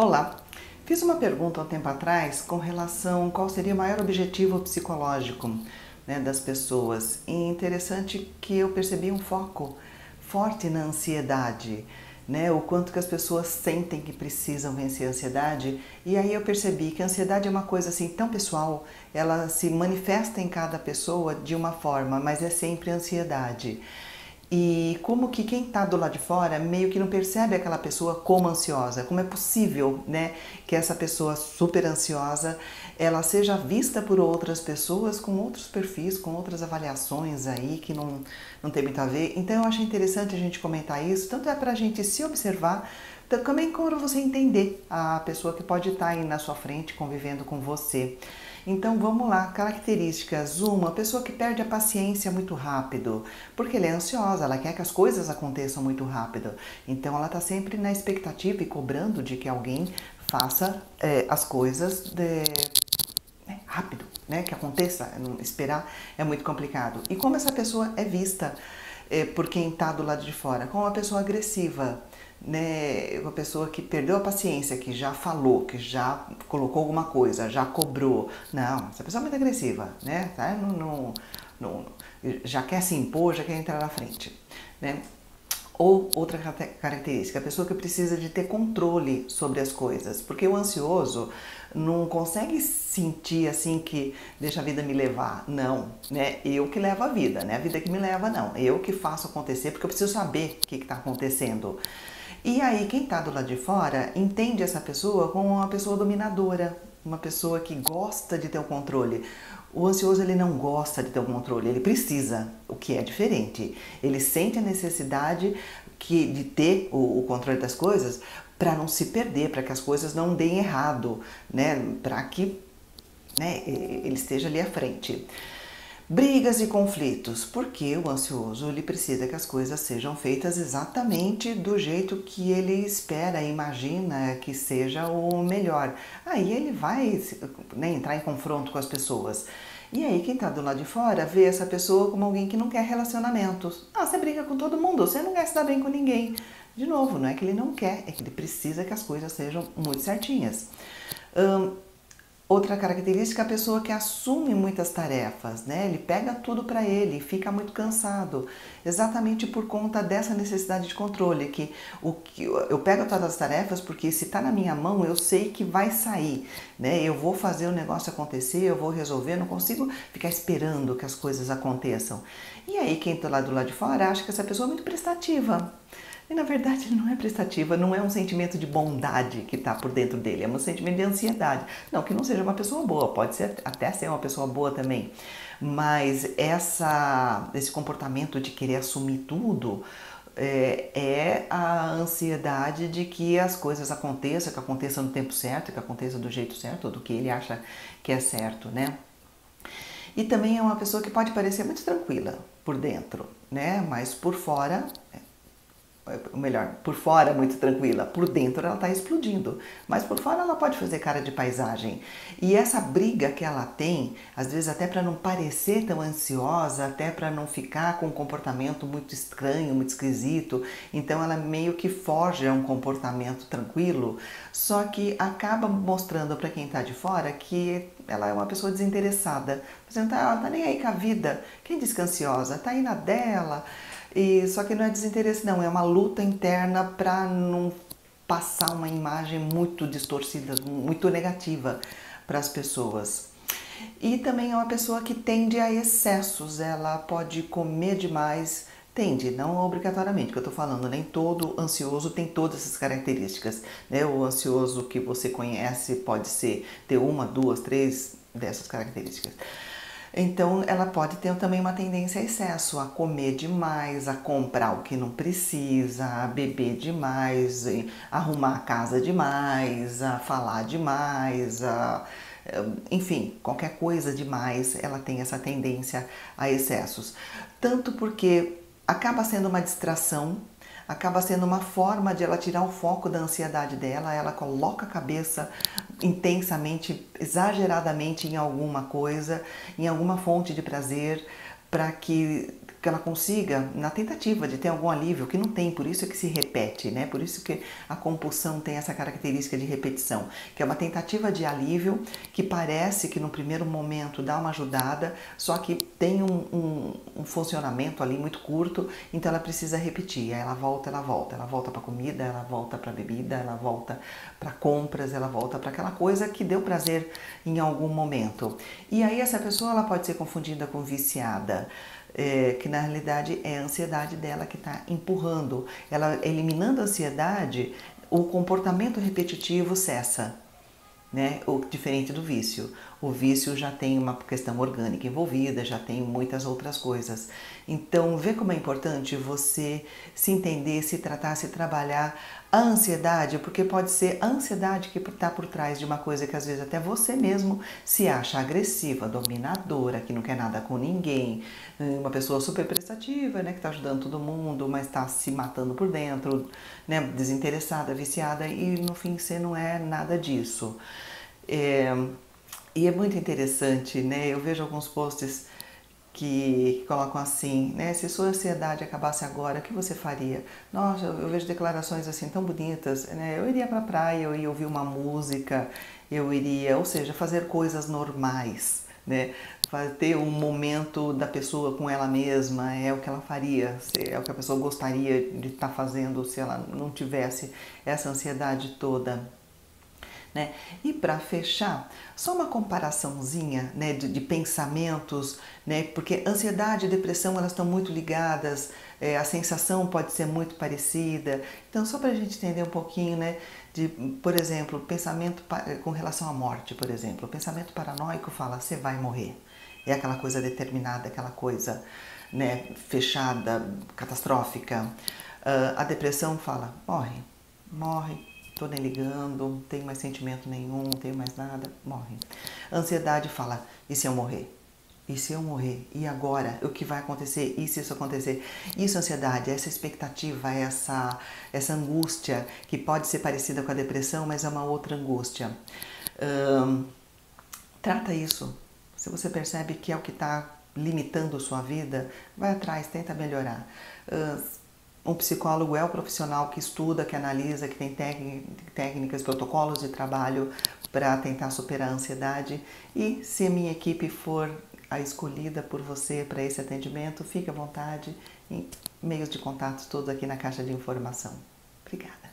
Olá, fiz uma pergunta há um tempo atrás com relação qual seria o maior objetivo psicológico né, das pessoas. E interessante que eu percebi um foco forte na ansiedade, né, o quanto que as pessoas sentem que precisam vencer a ansiedade. E aí eu percebi que a ansiedade é uma coisa assim tão pessoal, ela se manifesta em cada pessoa de uma forma, mas é sempre ansiedade. E como que quem está do lado de fora meio que não percebe aquela pessoa como ansiosa, como é possível, né, que essa pessoa super ansiosa ela seja vista por outras pessoas com outros perfis, com outras avaliações aí que não, não tem muito a ver. Então eu acho interessante a gente comentar isso, tanto é para a gente se observar, também quando você entender a pessoa que pode estar tá aí na sua frente convivendo com você. Então vamos lá, características. Uma, pessoa que perde a paciência muito rápido, porque ela é ansiosa, ela quer que as coisas aconteçam muito rápido. Então ela está sempre na expectativa e cobrando de que alguém faça é, as coisas de, né, rápido, né? Que aconteça. Esperar é muito complicado. E como essa pessoa é vista é, por quem está do lado de fora? Como uma pessoa agressiva né, uma pessoa que perdeu a paciência, que já falou, que já colocou alguma coisa, já cobrou. Não, essa pessoa é muito agressiva, né? Tá? Não, não, não, já quer se impor, já quer entrar na frente. Né? Ou outra característica, a pessoa que precisa de ter controle sobre as coisas, porque o ansioso não consegue sentir assim que deixa a vida me levar, não, né? Eu que levo a vida, né? A vida que me leva, não. Eu que faço acontecer porque eu preciso saber o que está acontecendo. E aí, quem está do lado de fora entende essa pessoa como uma pessoa dominadora, uma pessoa que gosta de ter o controle. O ansioso ele não gosta de ter o controle, ele precisa, o que é diferente. Ele sente a necessidade que, de ter o, o controle das coisas para não se perder, para que as coisas não deem errado, né? para que né, ele esteja ali à frente. Brigas e conflitos, porque o ansioso ele precisa que as coisas sejam feitas exatamente do jeito que ele espera, imagina que seja o melhor. Aí ele vai né, entrar em confronto com as pessoas. E aí quem está do lado de fora vê essa pessoa como alguém que não quer relacionamentos. Ah, você briga com todo mundo, você não quer se dar bem com ninguém. De novo, não é que ele não quer, é que ele precisa que as coisas sejam muito certinhas. Outra característica é a pessoa que assume muitas tarefas, né? Ele pega tudo para ele, fica muito cansado, exatamente por conta dessa necessidade de controle, que o que eu pego todas as tarefas porque se está na minha mão, eu sei que vai sair, né? Eu vou fazer o negócio acontecer, eu vou resolver, não consigo ficar esperando que as coisas aconteçam. E aí quem está lá do lado de fora acha que essa pessoa é muito prestativa. E na verdade ele não é prestativa, não é um sentimento de bondade que está por dentro dele, é um sentimento de ansiedade. Não que não seja uma pessoa boa, pode ser até ser uma pessoa boa também, mas essa, esse comportamento de querer assumir tudo é, é, a ansiedade de que as coisas aconteçam, que aconteçam no tempo certo, que aconteçam do jeito certo, do que ele acha que é certo, né? E também é uma pessoa que pode parecer muito tranquila por dentro, né? Mas por fora ou melhor, por fora muito tranquila, por dentro ela está explodindo, mas por fora ela pode fazer cara de paisagem. E essa briga que ela tem, às vezes até para não parecer tão ansiosa, até para não ficar com um comportamento muito estranho, muito esquisito, então ela meio que foge a um comportamento tranquilo, só que acaba mostrando para quem está de fora que ela é uma pessoa desinteressada, dizendo, ela tá nem aí com a vida, quem diz que é ansiosa? Tá aí na dela, e só que não é desinteresse não, é uma luta interna para não passar uma imagem muito distorcida, muito negativa para as pessoas. E também é uma pessoa que tende a excessos, ela pode comer demais, tende, não obrigatoriamente, que eu estou falando, nem todo ansioso tem todas essas características. Né? O ansioso que você conhece pode ser ter uma, duas, três dessas características. Então, ela pode ter também uma tendência a excesso, a comer demais, a comprar o que não precisa, a beber demais, a arrumar a casa demais, a falar demais, a, enfim, qualquer coisa demais, ela tem essa tendência a excessos. Tanto porque acaba sendo uma distração acaba sendo uma forma de ela tirar o foco da ansiedade dela, ela coloca a cabeça intensamente, exageradamente em alguma coisa, em alguma fonte de prazer, para que que ela consiga, na tentativa de ter algum alívio, que não tem, por isso é que se repete, né? Por isso que a compulsão tem essa característica de repetição, que é uma tentativa de alívio que parece que no primeiro momento dá uma ajudada, só que tem um, um, um funcionamento ali muito curto, então ela precisa repetir. Aí ela volta, ela volta, ela volta para comida, ela volta para bebida, ela volta para compras, ela volta para aquela coisa que deu prazer em algum momento. E aí essa pessoa ela pode ser confundida com viciada é, que na realidade é a ansiedade dela que está empurrando. Ela eliminando a ansiedade, o comportamento repetitivo cessa. Né? O, diferente do vício. O vício já tem uma questão orgânica envolvida, já tem muitas outras coisas. Então, vê como é importante você se entender, se tratar, se trabalhar a ansiedade, porque pode ser a ansiedade que está por trás de uma coisa que às vezes até você mesmo se acha agressiva, dominadora, que não quer nada com ninguém, uma pessoa super prestativa, né, que está ajudando todo mundo, mas está se matando por dentro, né, desinteressada, viciada e no fim você não é nada disso. É, e é muito interessante, né? Eu vejo alguns posts que colocam assim, né? Se sua ansiedade acabasse agora, o que você faria? Nossa, eu vejo declarações assim tão bonitas, né? Eu iria para a praia, eu ia ouvir uma música, eu iria, ou seja, fazer coisas normais, né? Ter um momento da pessoa com ela mesma é o que ela faria, é o que a pessoa gostaria de estar tá fazendo se ela não tivesse essa ansiedade toda. Né? E para fechar, só uma comparaçãozinha né, de, de, pensamentos, né, porque ansiedade e depressão elas estão muito ligadas, é, a sensação pode ser muito parecida. Então, só para a gente entender um pouquinho, né, de, por exemplo, pensamento com relação à morte, por exemplo, o pensamento paranoico fala você vai morrer, é aquela coisa determinada, aquela coisa né, fechada, catastrófica. Uh, a depressão fala morre, morre, tô nem ligando, não tenho mais sentimento nenhum, não tenho mais nada, morre. ansiedade fala, e se eu morrer? E se eu morrer? E agora? O que vai acontecer? E se isso acontecer? Isso é ansiedade, essa expectativa, essa, essa angústia, que pode ser parecida com a depressão, mas é uma outra angústia. trata isso. Se você percebe que é o que está limitando sua vida, vai atrás, tenta melhorar. Um psicólogo é o profissional que estuda, que analisa, que tem técnicas, protocolos de trabalho para tentar superar a ansiedade. E se a minha equipe for a escolhida por você para esse atendimento, fique à vontade meios de contato todos aqui na caixa de informação. Obrigada.